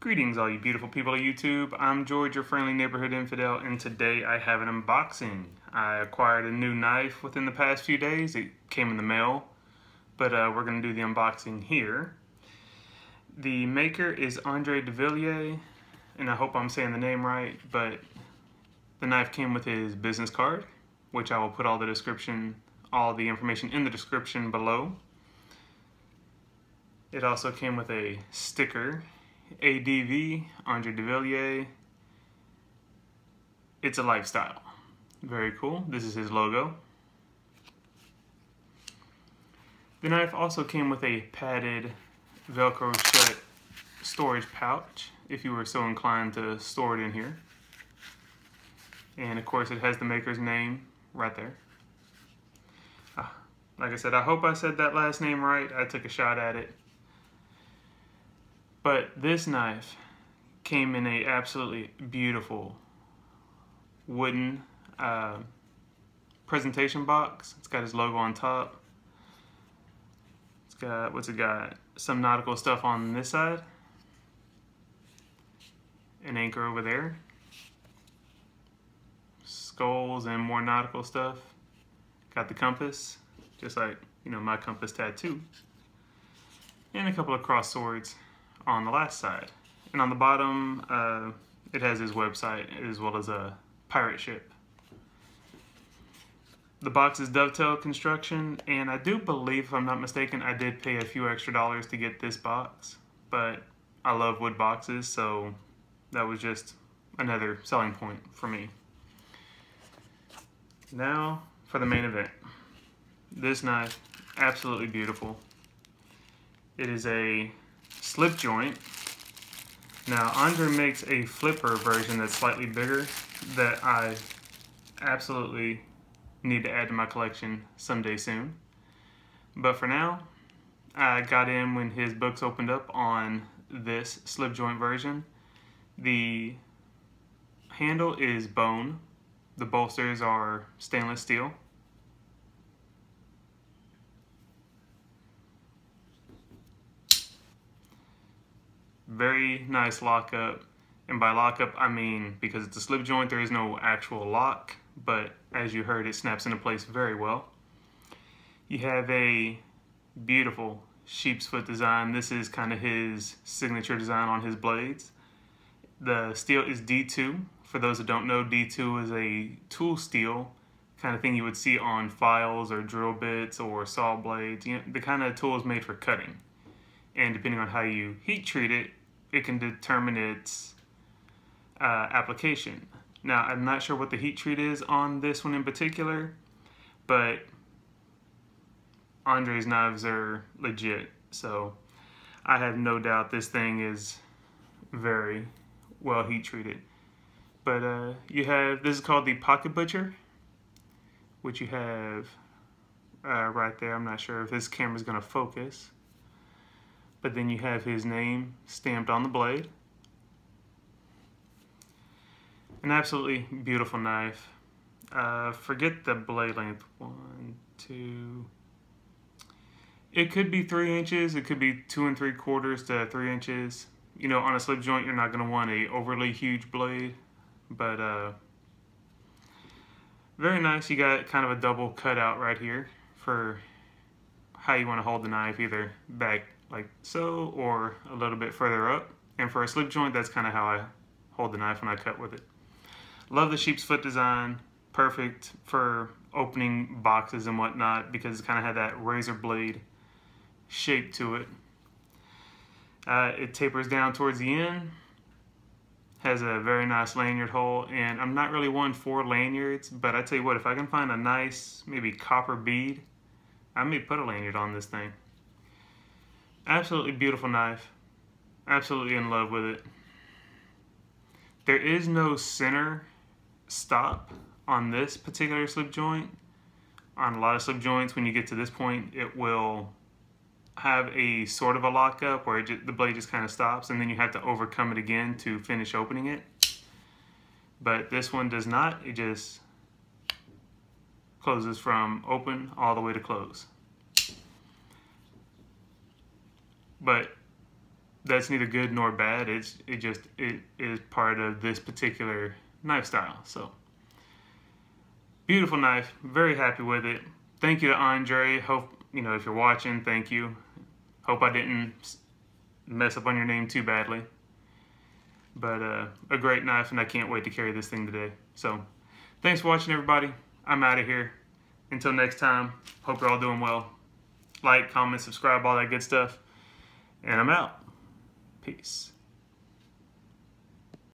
Greetings, all you beautiful people of YouTube. I'm George, your friendly neighborhood infidel, and today I have an unboxing. I acquired a new knife within the past few days. It came in the mail, but uh, we're going to do the unboxing here. The maker is Andre Devilliers, and I hope I'm saying the name right, but the knife came with his business card, which I will put all the description, all the information in the description below. It also came with a sticker ADV, Andre Devilliers. It's a lifestyle. Very cool. This is his logo. The knife also came with a padded Velcro shut storage pouch if you were so inclined to store it in here. And of course it has the maker's name right there. Ah, like I said, I hope I said that last name right. I took a shot at it. But this knife came in a absolutely beautiful wooden uh, presentation box. It's got his logo on top. It's got, what's it got? Some nautical stuff on this side. An anchor over there. Skulls and more nautical stuff. Got the compass, just like, you know, my compass tattoo. And a couple of cross swords on the last side. And on the bottom, uh, it has his website as well as a pirate ship. The box is dovetail construction, and I do believe, if I'm not mistaken, I did pay a few extra dollars to get this box, but I love wood boxes, so that was just another selling point for me. Now for the main event. This knife, absolutely beautiful. It is a slip joint. Now, Andre makes a flipper version that's slightly bigger that I absolutely need to add to my collection someday soon. But for now, I got in when his books opened up on this slip joint version. The handle is bone. The bolsters are stainless steel. Very nice lockup. And by lockup, I mean because it's a slip joint, there is no actual lock, but as you heard, it snaps into place very well. You have a beautiful sheep's foot design. This is kind of his signature design on his blades. The steel is D2. For those that don't know, D2 is a tool steel kind of thing you would see on files or drill bits or saw blades. You know, the kind of tool is made for cutting. And depending on how you heat treat it, it can determine its uh, application. Now, I'm not sure what the heat treat is on this one in particular, but Andre's knives are legit, so I have no doubt this thing is very well heat treated. But uh, you have, this is called the Pocket Butcher, which you have uh, right there. I'm not sure if this camera's gonna focus but then you have his name stamped on the blade. An absolutely beautiful knife. Uh, forget the blade length. One, two. It could be three inches. It could be two and three quarters to three inches. You know, on a slip joint, you're not going to want a overly huge blade, but uh, very nice. You got kind of a double cutout right here for how you want to hold the knife, either back like so or a little bit further up. And for a slip joint, that's kind of how I hold the knife when I cut with it. Love the sheep's foot design. Perfect for opening boxes and whatnot because it kind of had that razor blade shape to it. Uh, it tapers down towards the end. Has a very nice lanyard hole, and I'm not really one for lanyards, but I tell you what, if I can find a nice, maybe copper bead, I may put a lanyard on this thing. Absolutely beautiful knife. Absolutely in love with it. There is no center stop on this particular slip joint. On a lot of slip joints, when you get to this point, it will have a sort of a lockup where just, the blade just kind of stops and then you have to overcome it again to finish opening it. But this one does not. It just closes from open all the way to close. But that's neither good nor bad. It's it just it is part of this particular knife style. So beautiful knife. Very happy with it. Thank you to Andre. Hope you know if you're watching. Thank you. Hope I didn't mess up on your name too badly. But uh, a great knife, and I can't wait to carry this thing today. So thanks for watching, everybody. I'm out of here. Until next time, hope you're all doing well. Like, comment, subscribe, all that good stuff. And I'm out. Peace.